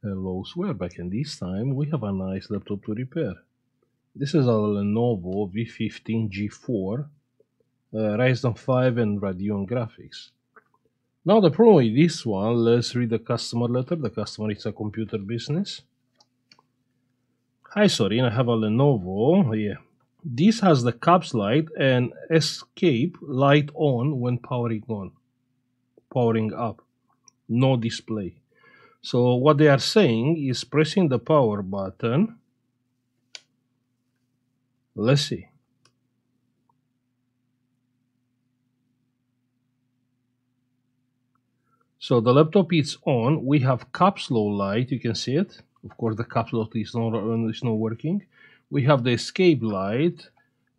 Hello Swearback and this time we have a nice laptop to repair. This is a Lenovo V15 G4 uh, Ryzen 5 and Radeon graphics. Now the problem with this one, let's read the customer letter. The customer is a computer business. Hi Sorin, I have a Lenovo. Yeah. This has the caps light and escape light on when powering on, powering up. No display. So what they are saying is pressing the power button. Let's see. So the laptop is on. We have caps lock light. You can see it. Of course, the caps lock is not, is not working. We have the escape light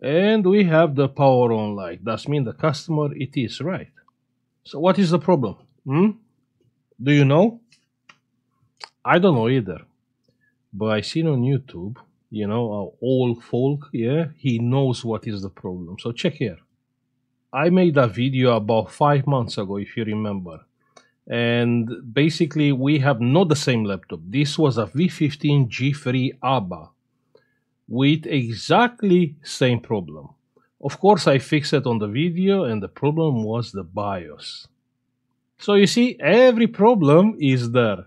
and we have the power on light. That means the customer, it is right. So what is the problem? Hmm? Do you know? I don't know either, but I seen on YouTube, you know, old folk, yeah, he knows what is the problem. So check here. I made a video about five months ago, if you remember. And basically, we have not the same laptop. This was a V15 G3 ABA with exactly same problem. Of course, I fixed it on the video, and the problem was the BIOS. So you see, every problem is there.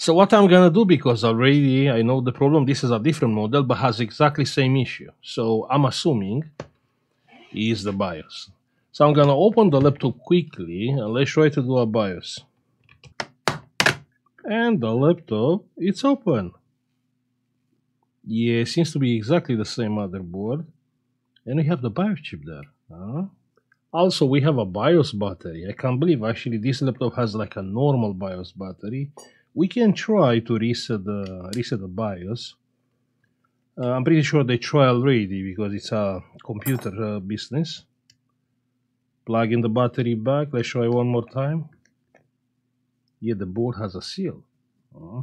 So what I'm gonna do, because already I know the problem, this is a different model, but has exactly same issue. So I'm assuming is the BIOS. So I'm gonna open the laptop quickly and let's try to do a BIOS. And the laptop, it's open. Yeah, seems to be exactly the same motherboard. And we have the BIOS chip there. Huh? Also, we have a BIOS battery. I can't believe actually this laptop has like a normal BIOS battery we can try to reset the reset the BIOS. Uh, I'm pretty sure they try already because it's a computer uh, business. Plug in the battery back. Let's try one more time. Yeah, the board has a seal. Uh,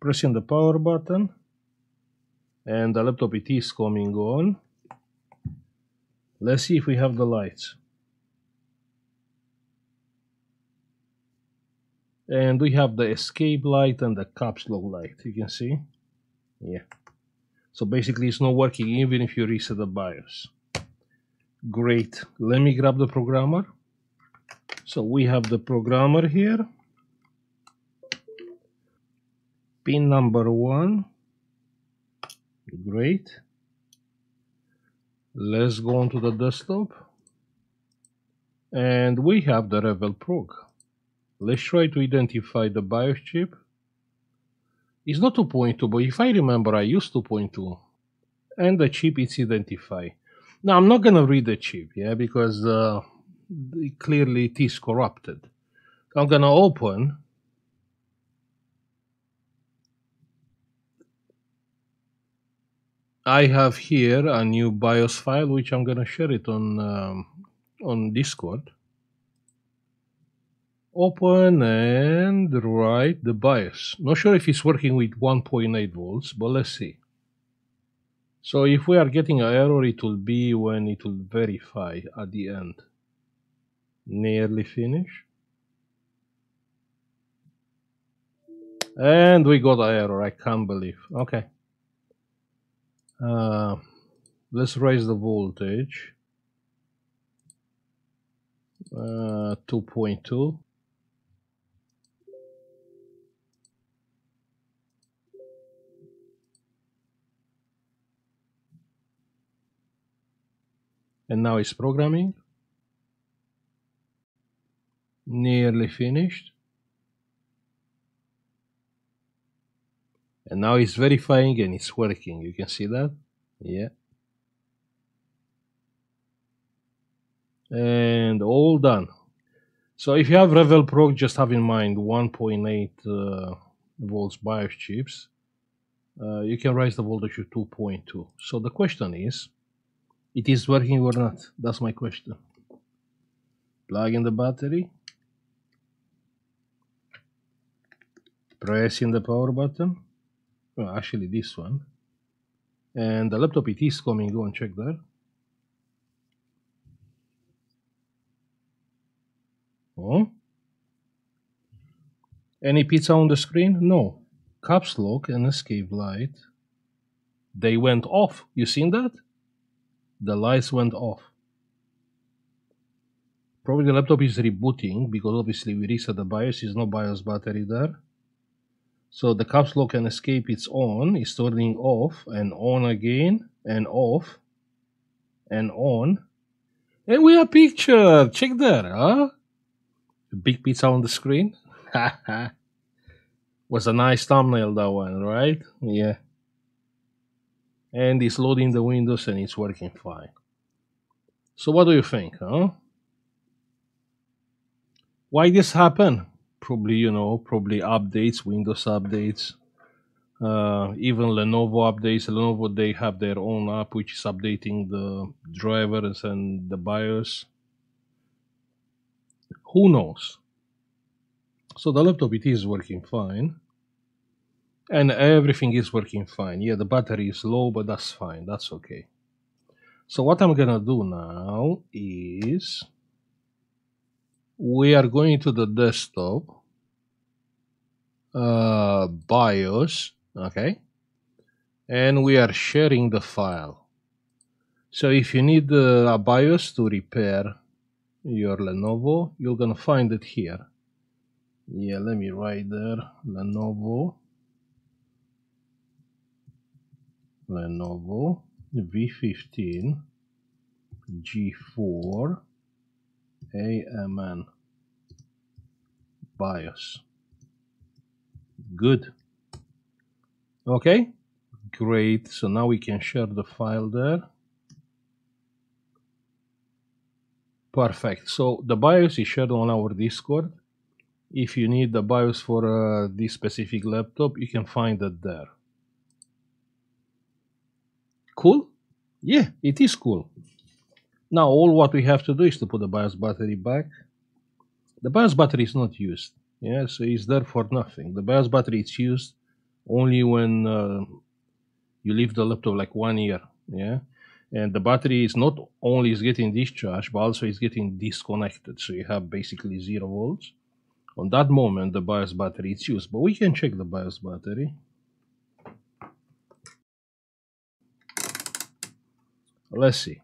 pressing the power button and the laptop it is coming on. Let's see if we have the lights. And we have the escape light and the caps lock light you can see? Yeah. So basically it's not working even if you reset the BIOS. Great. Let me grab the programmer. So we have the programmer here. Pin number one. Great. Let's go on to the desktop. And we have the Revel Prog Let's try to identify the BIOS chip. It's not 2.2, but if I remember, I used 2.2. And the chip is identified. Now, I'm not going to read the chip, yeah, because uh, clearly it is corrupted. I'm going to open I have here a new BIOS file, which I'm going to share it on um, on Discord open and write the BIOS. Not sure if it's working with 1.8 volts, but let's see. So if we are getting an error, it will be when it will verify at the end. Nearly finished. And we got an error, I can't believe. Okay. Uh, let's raise the voltage. Uh, 2.2. and now it's programming. Nearly finished. And now it's verifying and it's working. You can see that? Yeah. And all done. So if you have Revel Prog just have in mind 1.8 uh, volts BIOS chips uh, you can raise the voltage to 2.2 so the question is it is working or not? That's my question. Plug in the battery. Pressing the power button. Well, actually this one. And the laptop it is coming on, check there. Oh. Any pizza on the screen? No. Caps lock and escape light. They went off. You seen that? The lights went off. Probably the laptop is rebooting because obviously we reset the BIOS. There's no BIOS battery there. So the caps lock and escape it's on. It's turning off and on again and off and on. And we have picture. Check that, huh? Big pizza on the screen. Was a nice thumbnail that one, right? Yeah. And it's loading the windows and it's working fine. So what do you think, huh? Why this happen? Probably, you know, probably updates, Windows updates, uh, even Lenovo updates. Lenovo, they have their own app which is updating the drivers and the BIOS. Who knows? So the laptop, it is working fine. And everything is working fine. Yeah, the battery is low, but that's fine. That's okay. So what I'm gonna do now is we are going to the desktop uh, BIOS, okay, and we are sharing the file. So if you need uh, a BIOS to repair your Lenovo, you're gonna find it here. Yeah, let me write there, Lenovo, Lenovo V15 G4 AMN BIOS. Good. Okay, great. So now we can share the file there. Perfect. So the BIOS is shared on our Discord. If you need the BIOS for uh, this specific laptop, you can find it there. Cool? Yeah, it is cool. Now all what we have to do is to put the BIOS battery back. The BIOS battery is not used. Yeah, so it's there for nothing. The BIOS battery is used only when uh, you leave the laptop like one year. Yeah, and the battery is not only is getting discharged, but also is getting disconnected. So you have basically zero volts. On that moment, the BIOS battery is used, but we can check the BIOS battery. Let's see.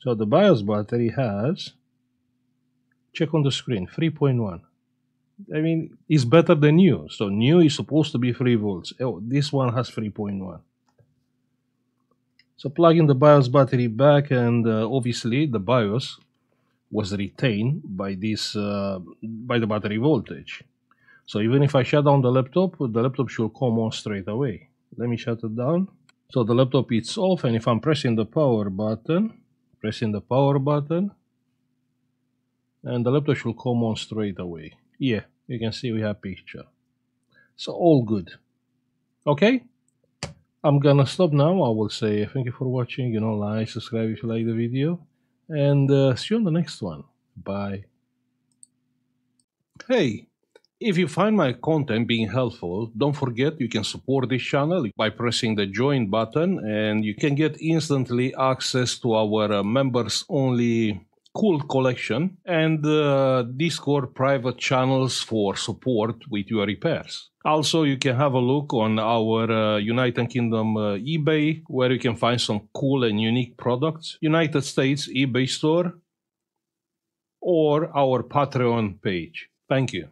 So the BIOS battery has, check on the screen, 3.1. I mean, it's better than new. So new is supposed to be 3 volts. Oh, this one has 3.1. So plug in the BIOS battery back and uh, obviously the BIOS was retained by this uh, by the battery voltage. So even if I shut down the laptop, the laptop should come on straight away. Let me shut it down. So the laptop is off and if I'm pressing the power button, pressing the power button and the laptop should come on straight away. Yeah, you can see we have picture. So all good. Okay, I'm gonna stop now. I will say thank you for watching. You know, like, subscribe if you like the video, and uh, see you on the next one. Bye. Hey, if you find my content being helpful, don't forget you can support this channel by pressing the join button and you can get instantly access to our uh, members only cool collection and uh, Discord private channels for support with your repairs. Also, you can have a look on our uh, United Kingdom uh, eBay where you can find some cool and unique products, United States eBay store, or our Patreon page. Thank you.